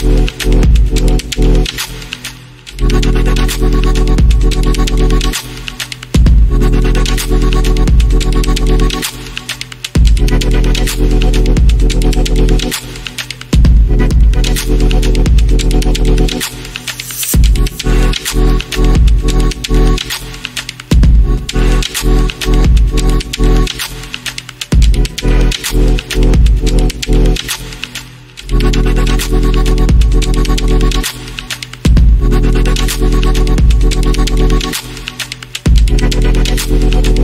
Thank Thank you.